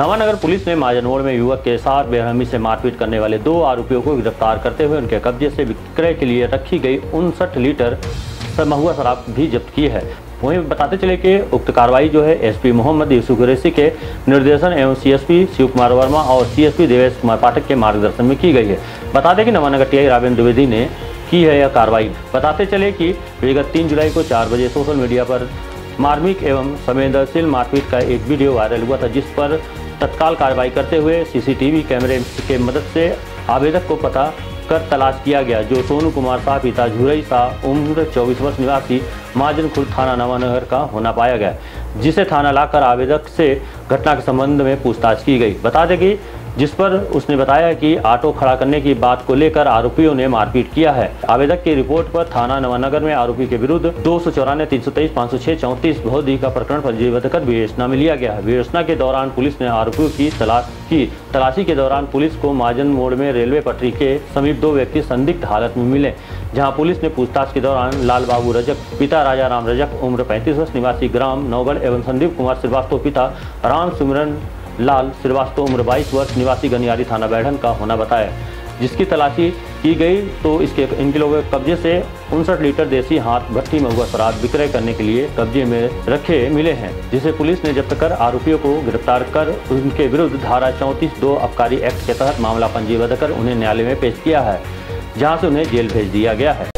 Nawanagar police ने महाजनोड़ में युवक के साथ बेरहमी से मारपीट करने वाले दो आरोपियों को गिरफ़्तार करते हुए उनके कब्जे से विक्रय के लिए रखी गई उनसठ लीटर महुआ शराब भी जब्त की है। वहीं बताते चले कि उक्त कार्रवाई जो है, एसपी मोहम्मद यूसुफ कुरैसी के निर्देशन एवं सीएसपी शिव कुमार वर्मा और सीएसपी देवेश कुमार पाठक के मार्गदर्शन में की गई है। बता दें कि नवानगर टीआई रावेंद्र द्विवेदी ने की है यह कार्रवाई। बताते चले कि विगत तीन जुलाई को चार बजे सोशल मीडिया पर मार्मिक एवं संवेदनशील मारपीट का एक वीडियो वायरल हुआ था, जिस पर तत्काल कार्रवाई करते हुए सीसीटीवी कैमरे के मदद से आवेदक को पता कर तलाश किया गया, जो सोनू कुमार शाह, पिता झुरई शाह, उम्र 24 वर्ष, निवासी माजन खुर्द थाना नवानगर का होना पाया गया, जिसे थाना लाकर आवेदक से घटना के संबंध में पूछताछ की गई। बता दें कि जिस पर उसने बताया कि ऑटो खड़ा करने की बात को लेकर आरोपियों ने मारपीट किया है। आवेदक की रिपोर्ट पर थाना नवानगर में आरोपी के विरुद्ध दो सौ चौरानवे, तीन सौ तेईस, पाँच सौ छह, चौंतीस भौदी का प्रकरण पंजीबद्ध कर विवेचना में लिया गया विवेचना के दौरान पुलिस ने आरोपियों की तलाश की। तलाशी के दौरान पुलिस को महाजन मोड़ में रेलवे पटरी के समीप दो व्यक्ति संदिग्ध हालत में मिले, जहाँ पुलिस ने पूछताछ के दौरान लाल बाबू रजक, पिता राजा राम रजक, उम्र पैंतीस वर्ष, निवासी ग्राम नौगढ़ एवं संदीप कुमार श्रीवास्तव, पिता राम सुमरन लाल श्रीवास्तव उम्र बाईस वर्ष, निवासी गनियारी थाना बैठन का होना बताया। जिसकी तलाशी की गई तो इसके इनके लोगों के कब्जे से उनसठ लीटर देसी हाथ भट्टी में हुआ शराब विक्रय करने के लिए कब्जे में रखे मिले हैं, जिसे पुलिस ने जब्त कर आरोपियों को गिरफ़्तार कर उनके विरुद्ध धारा चौंतीस दो आबकारी एक्ट के तहत मामला पंजीबद्ध कर उन्हें न्यायालय में पेश किया है, जहाँ से उन्हें जेल भेज दिया गया है।